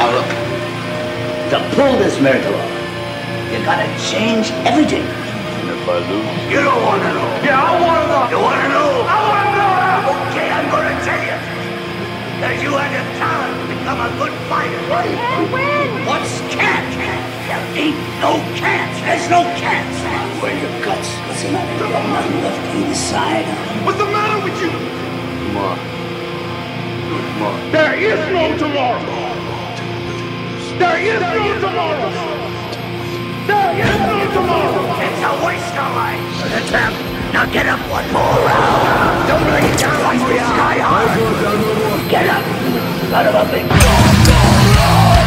Now look, to pull this miracle off, you gotta change everything. And if I lose? You don't wanna know. Yeah, I wanna know. You wanna know? I wanna know. Okay, I'm gonna tell you. That you had the talent to become a good fighter. Hey, win! What's cat? There ain't no cat. There's no cat. Where are your guts? What's the matter? You got nothing left to decide. What's the matter with you? Come on. Come on. There is no tomorrow. There is no tomorrow. There is no tomorrow. It's a waste of life. Him. Now get up one more round. Don't lay down like the sky high. Get up. Son of a big speak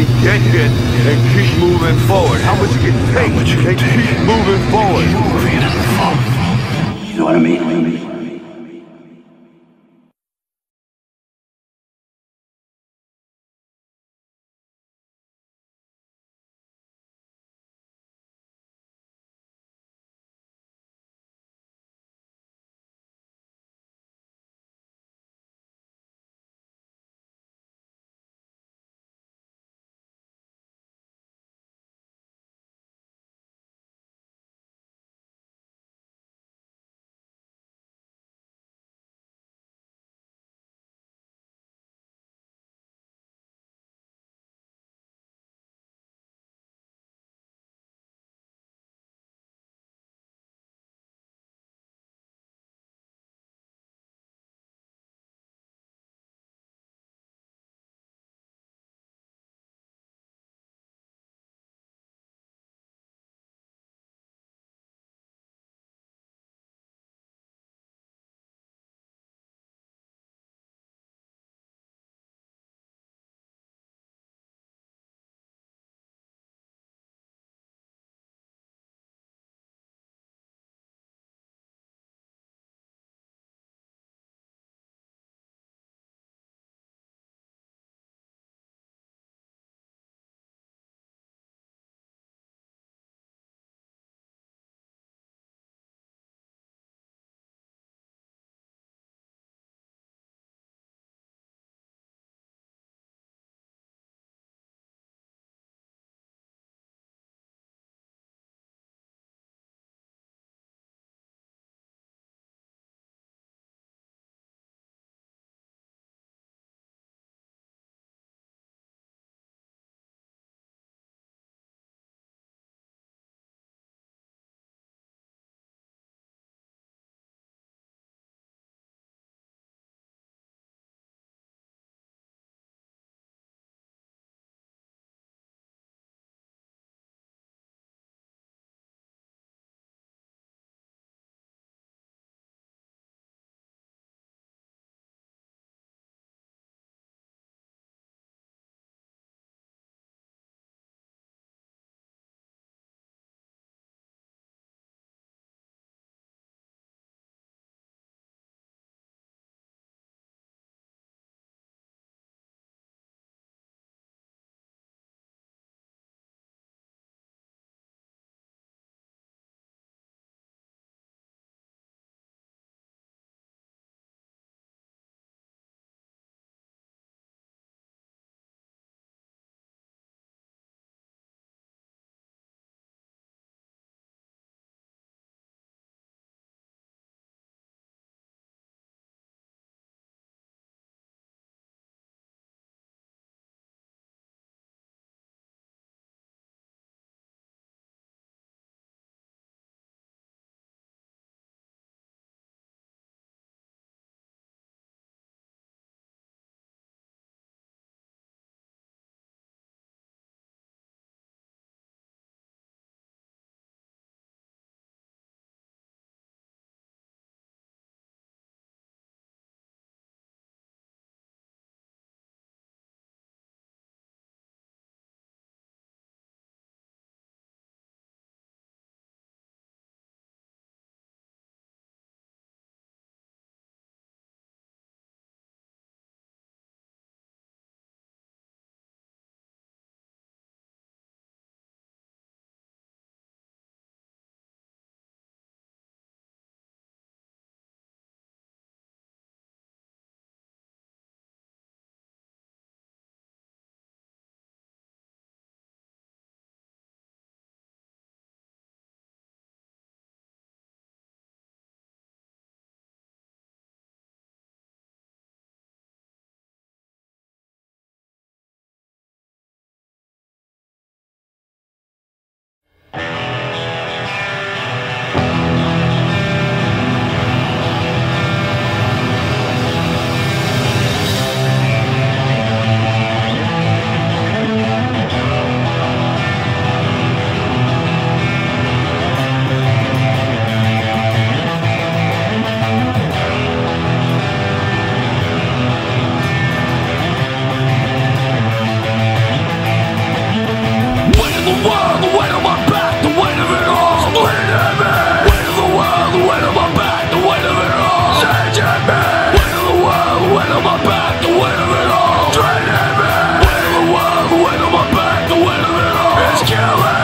you can get hit and keep moving forward. How much you can take and keep moving forward. You know what I mean? you